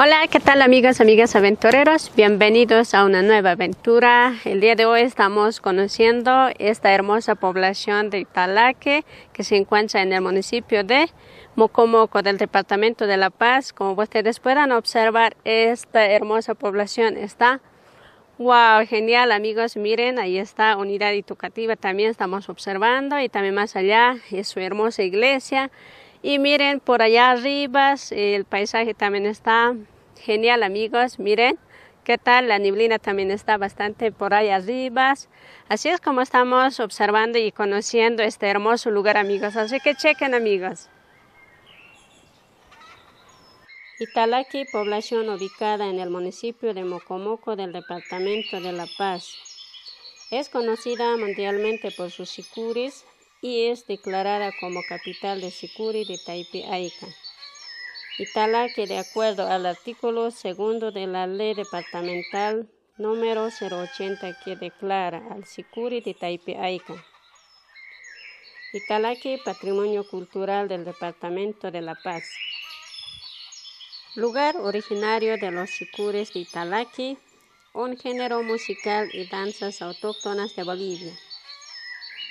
Hola, ¿qué tal amigas, amigas aventureros? Bienvenidos a una nueva aventura. El día de hoy estamos conociendo esta hermosa población de Italaque que se encuentra en el municipio de Mocomoco del departamento de La Paz. Como ustedes puedan observar, esta hermosa población está Wow, genial amigos, miren, ahí está Unidad Educativa, también estamos observando y también más allá es su hermosa iglesia. Y miren, por allá arriba el paisaje también está genial amigos, miren. ¿Qué tal? La neblina también está bastante por ahí arriba. Así es como estamos observando y conociendo este hermoso lugar, amigos. Así que chequen, amigos. Italaki, población ubicada en el municipio de Mocomoco del departamento de La Paz. Es conocida mundialmente por sus sicuris y es declarada como capital de sicuri de Aica. Italaki, de acuerdo al artículo segundo de la ley departamental número 080 que declara al sicuri de Aica. Italaki, patrimonio cultural del departamento de La Paz lugar originario de los sicures de Italaki, un género musical y danzas autóctonas de Bolivia.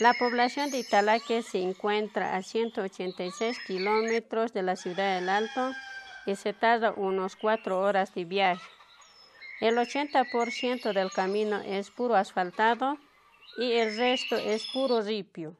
La población de Italaki se encuentra a 186 kilómetros de la ciudad del Alto y se tarda unos cuatro horas de viaje. El 80% del camino es puro asfaltado y el resto es puro ripio.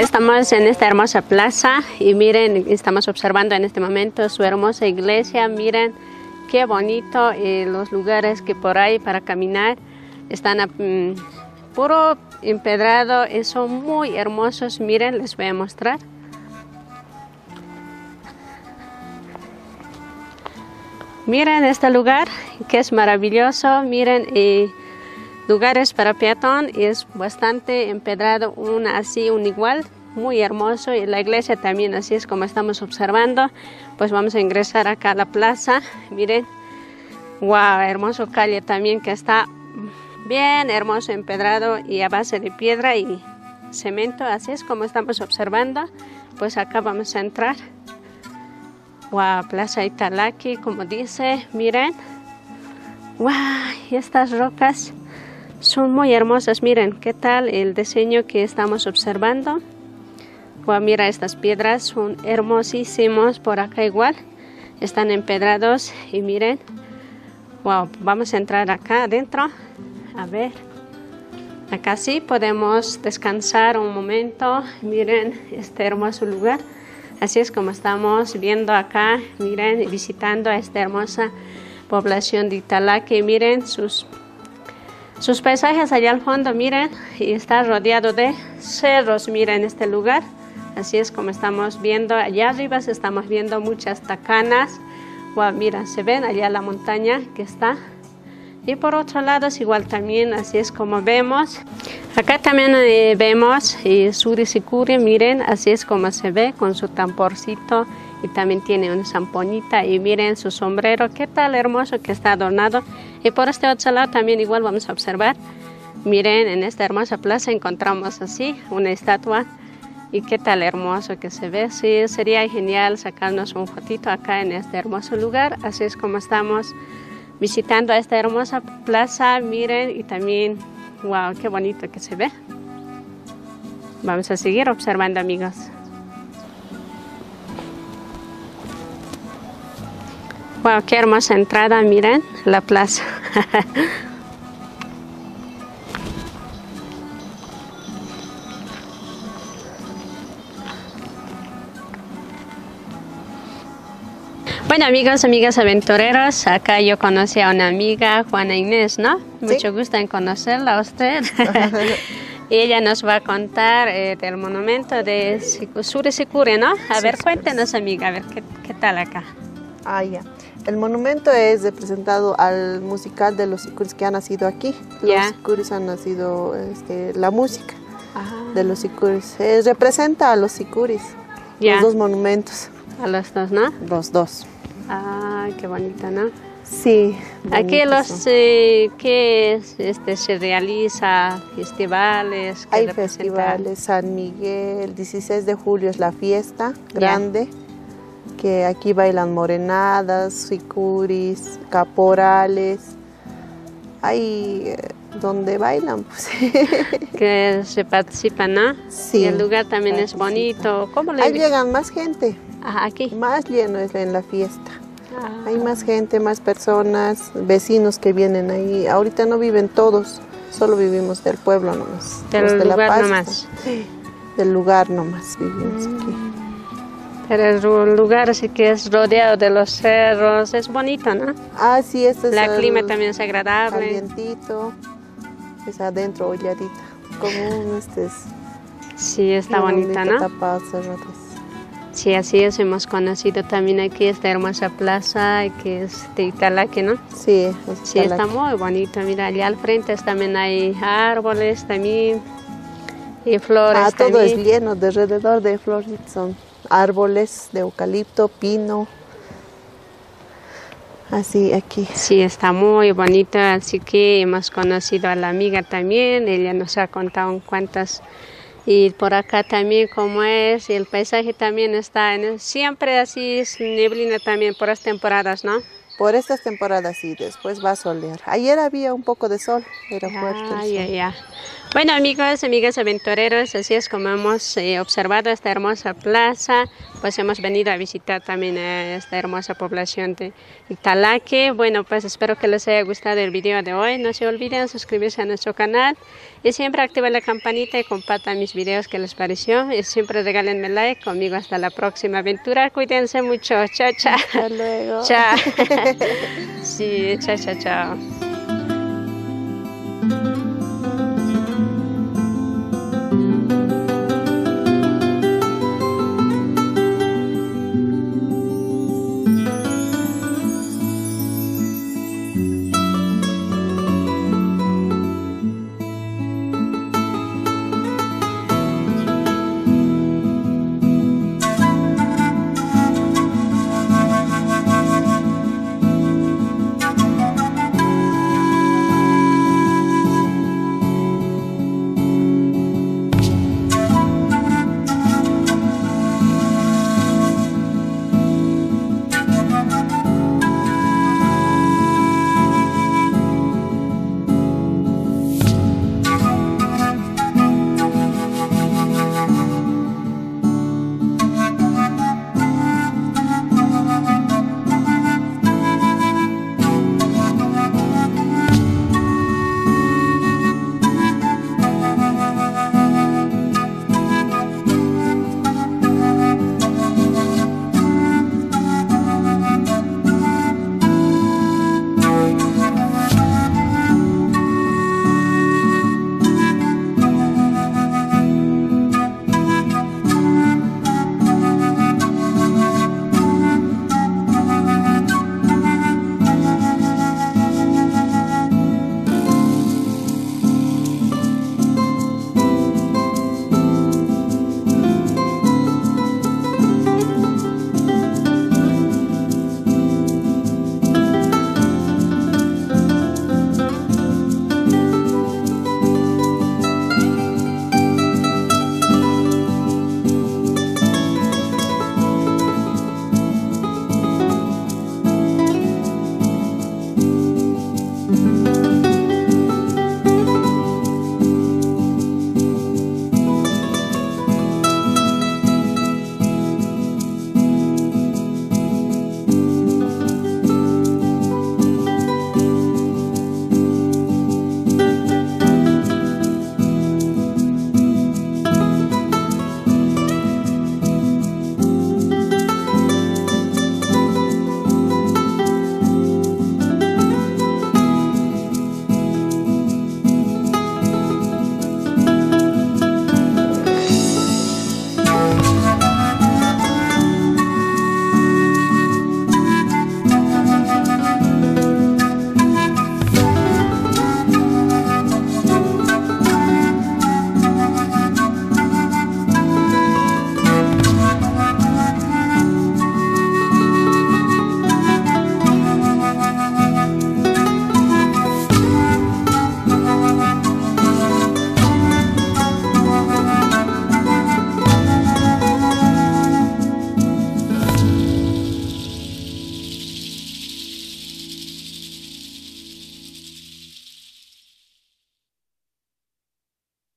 Estamos en esta hermosa plaza y miren, estamos observando en este momento su hermosa iglesia. Miren qué bonito eh, los lugares que por ahí para caminar están mm, puro empedrado y son muy hermosos. Miren, les voy a mostrar. Miren este lugar que es maravilloso. Miren y lugares para peatón y es bastante empedrado, un así, un igual, muy hermoso y la iglesia también así es como estamos observando. Pues vamos a ingresar acá a la plaza, miren, wow, hermoso calle también que está bien hermoso empedrado y a base de piedra y cemento, así es como estamos observando. Pues acá vamos a entrar. Wow, Plaza Italaki, como dice, miren. Wow, y estas rocas son muy hermosas, miren qué tal el diseño que estamos observando. Wow, mira estas piedras, son hermosísimos por acá igual. Están empedrados y miren. Wow, vamos a entrar acá adentro. A ver. Acá sí podemos descansar un momento. Miren este hermoso lugar. Así es como estamos viendo acá. Miren, visitando a esta hermosa población de Italaque. Miren sus sus paisajes allá al fondo, miren, y está rodeado de cerros, miren este lugar. Así es como estamos viendo, allá arriba estamos viendo muchas tacanas. Wow, mira, se ven allá la montaña que está. Y por otro lado es igual también, así es como vemos. Acá también eh, vemos y Suricicuri, miren, así es como se ve con su tamporcito y también tiene una zampoñita y miren su sombrero, qué tal hermoso que está adornado. Y por este otro lado también igual vamos a observar, miren en esta hermosa plaza encontramos así una estatua y qué tal hermoso que se ve. Sí, sería genial sacarnos un fotito acá en este hermoso lugar, así es como estamos visitando esta hermosa plaza, miren y también, wow, qué bonito que se ve. Vamos a seguir observando amigos. Wow, qué hermosa entrada, miren la plaza. Bueno, amigos, amigas aventureros, acá yo conocí a una amiga, Juana Inés, ¿no? Mucho gusto en conocerla a usted. Y ella nos va a contar eh, del monumento de Suricicuri, ¿no? A ver, cuéntenos, amiga, a ver, ¿qué, ¿qué, tal acá? Ah, ya. El monumento es representado al musical de los sicuris que han nacido aquí. Los sicuris han nacido, este, la música de los sicuris. representa a los sicuris, los dos monumentos. A los dos, ¿no? Los dos. Ah, qué bonita, ¿no? Sí. Aquí los eh, que este se realiza festivales. Hay festivales, San Miguel, 16 de julio es la fiesta grande, que aquí bailan morenadas, sicuris, caporales. Hay eh, donde bailan, pues. que se participan, ¿no? Sí. Y el lugar también es bonito. ¿Cómo le Ahí llegan más gente. Ajá, aquí. Más lleno es en la fiesta. Hay más gente, más personas, vecinos que vienen ahí. Ahorita no viven todos, solo vivimos del pueblo nomás. Del lugar la nomás. Del lugar nomás vivimos mm. aquí. Pero el lugar sí que es rodeado de los cerros, es bonito, ¿no? Ah, sí, este es La clima también es agradable. Calientito, es adentro, holladita, como un este Sí, está bonita, ¿no? Sí, así es, hemos conocido también aquí esta hermosa plaza que es de Italaque, ¿no? Sí, sí está muy bonito. Mira, allá al frente también hay árboles también y flores. Ah, todo es lleno de alrededor de flores, son árboles de eucalipto, pino. Así aquí. Sí, está muy bonito, así que hemos conocido a la amiga también, ella nos ha contado cuántas y por acá también como es, y el paisaje también está, siempre así es neblina también por las temporadas, ¿no? Por estas temporadas sí, después va a solear. Ayer había un poco de sol, era fuerte. Ah, ya, ya. Bueno amigos, amigas aventureros, así es como hemos eh, observado esta hermosa plaza, pues hemos venido a visitar también a esta hermosa población de Italaque. Bueno, pues espero que les haya gustado el video de hoy. No se olviden suscribirse a nuestro canal y siempre activen la campanita y compartan mis videos que les pareció. Y siempre regálenme like. Conmigo hasta la próxima aventura. Cuídense mucho. Chao, chao. Hasta luego. Chao. sí, chao, chao, chao.